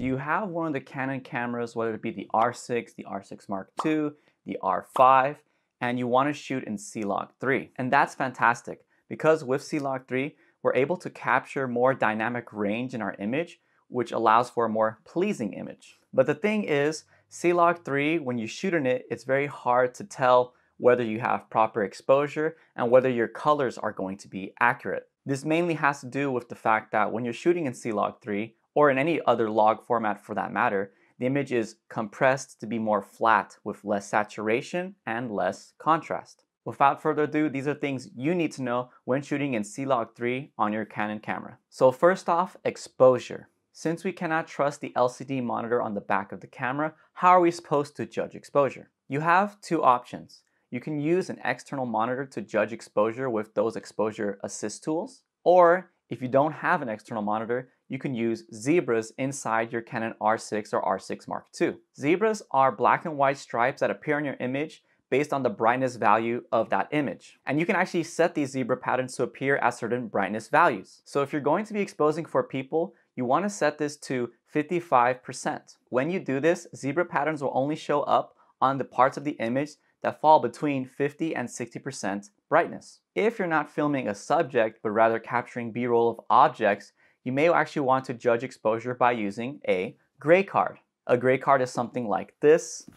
You have one of the Canon cameras, whether it be the R6, the R6 Mark II, the R5, and you want to shoot in C-Log 3. And that's fantastic because with C-Log 3, we're able to capture more dynamic range in our image, which allows for a more pleasing image. But the thing is, C-Log 3, when you shoot in it, it's very hard to tell whether you have proper exposure and whether your colors are going to be accurate. This mainly has to do with the fact that when you're shooting in C-Log 3, or in any other log format for that matter, the image is compressed to be more flat with less saturation and less contrast. Without further ado, these are things you need to know when shooting in C-Log 3 on your Canon camera. So first off, exposure. Since we cannot trust the LCD monitor on the back of the camera, how are we supposed to judge exposure? You have two options. You can use an external monitor to judge exposure with those exposure assist tools, or if you don't have an external monitor, you can use zebras inside your Canon R6 or R6 Mark II. Zebras are black and white stripes that appear on your image based on the brightness value of that image. And you can actually set these zebra patterns to appear at certain brightness values. So if you're going to be exposing for people, you want to set this to 55%. When you do this, zebra patterns will only show up on the parts of the image that fall between 50 and 60% brightness. If you're not filming a subject, but rather capturing B-roll of objects, you may actually want to judge exposure by using a gray card. A gray card is something like this,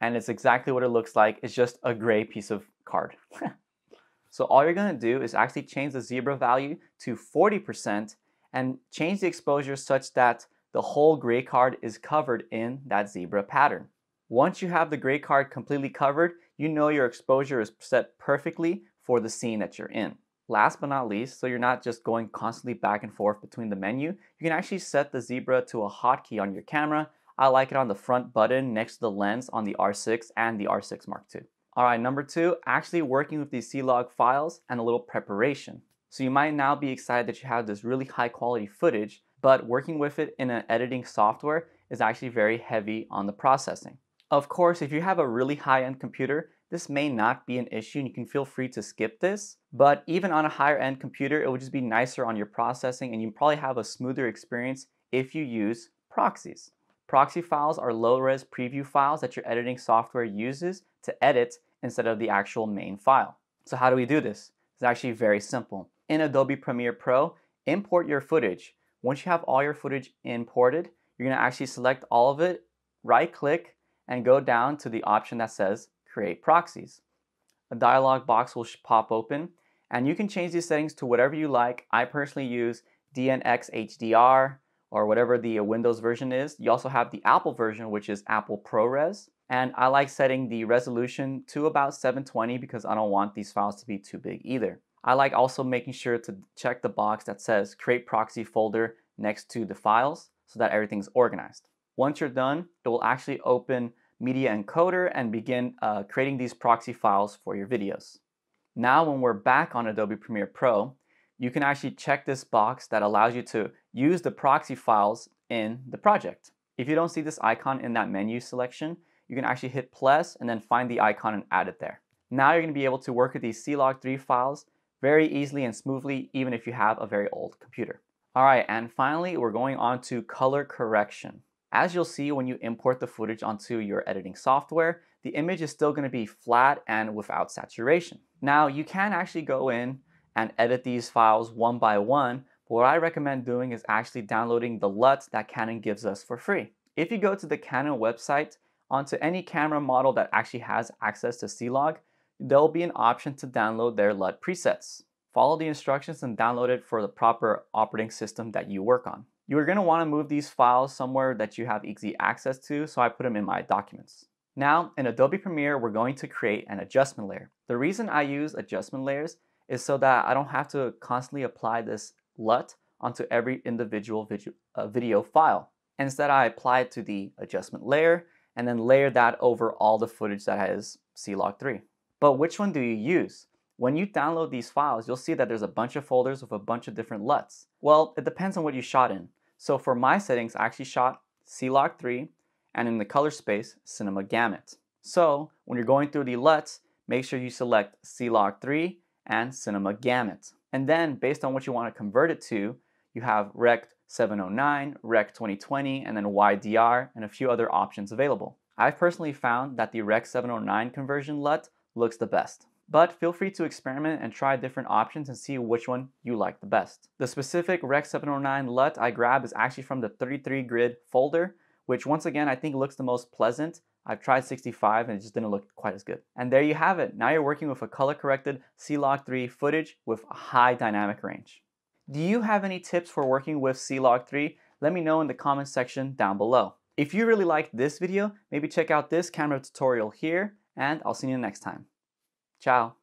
and it's exactly what it looks like. It's just a gray piece of card. so all you're gonna do is actually change the zebra value to 40% and change the exposure such that the whole gray card is covered in that zebra pattern. Once you have the gray card completely covered, you know your exposure is set perfectly for the scene that you're in. Last but not least, so you're not just going constantly back and forth between the menu, you can actually set the zebra to a hotkey on your camera. I like it on the front button next to the lens on the R6 and the R6 Mark II. All right, number two, actually working with these C-Log files and a little preparation. So you might now be excited that you have this really high quality footage, but working with it in an editing software is actually very heavy on the processing. Of course, if you have a really high-end computer, this may not be an issue and you can feel free to skip this. But even on a higher end computer, it would just be nicer on your processing and you probably have a smoother experience if you use proxies. Proxy files are low-res preview files that your editing software uses to edit instead of the actual main file. So how do we do this? It's actually very simple. In Adobe Premiere Pro, import your footage. Once you have all your footage imported, you're gonna actually select all of it, right click, and go down to the option that says create proxies. A dialog box will pop open and you can change these settings to whatever you like. I personally use DNX HDR or whatever the uh, Windows version is. You also have the Apple version, which is Apple ProRes. And I like setting the resolution to about 720 because I don't want these files to be too big either. I like also making sure to check the box that says create proxy folder next to the files so that everything's organized. Once you're done, it will actually open Media Encoder and begin uh, creating these proxy files for your videos. Now when we're back on Adobe Premiere Pro, you can actually check this box that allows you to use the proxy files in the project. If you don't see this icon in that menu selection, you can actually hit plus and then find the icon and add it there. Now you're going to be able to work with these C-Log3 files very easily and smoothly even if you have a very old computer. Alright, and finally we're going on to color correction. As you'll see when you import the footage onto your editing software, the image is still going to be flat and without saturation. Now you can actually go in and edit these files one by one, but what I recommend doing is actually downloading the LUT that Canon gives us for free. If you go to the Canon website, onto any camera model that actually has access to C-Log, there'll be an option to download their LUT presets. Follow the instructions and download it for the proper operating system that you work on. You're going to want to move these files somewhere that you have easy access to, so I put them in my documents. Now, in Adobe Premiere, we're going to create an adjustment layer. The reason I use adjustment layers is so that I don't have to constantly apply this LUT onto every individual video, uh, video file. Instead, I apply it to the adjustment layer and then layer that over all the footage that has C-Log3. But which one do you use? When you download these files, you'll see that there's a bunch of folders with a bunch of different LUTs. Well, it depends on what you shot in. So for my settings, I actually shot C-Log 3 and in the color space, Cinema Gamut. So when you're going through the LUTs, make sure you select C-Log 3 and Cinema Gamut. And then based on what you want to convert it to, you have Rec 709, Rec 2020, and then HDR, and a few other options available. I've personally found that the Rec 709 conversion LUT looks the best. But feel free to experiment and try different options and see which one you like the best. The specific Rec 709 LUT I grabbed is actually from the 33 grid folder, which once again I think looks the most pleasant. I've tried 65 and it just didn't look quite as good. And there you have it. Now you're working with a color corrected C-Log 3 footage with a high dynamic range. Do you have any tips for working with C-Log 3? Let me know in the comments section down below. If you really liked this video, maybe check out this camera tutorial here, and I'll see you next time. Tchau!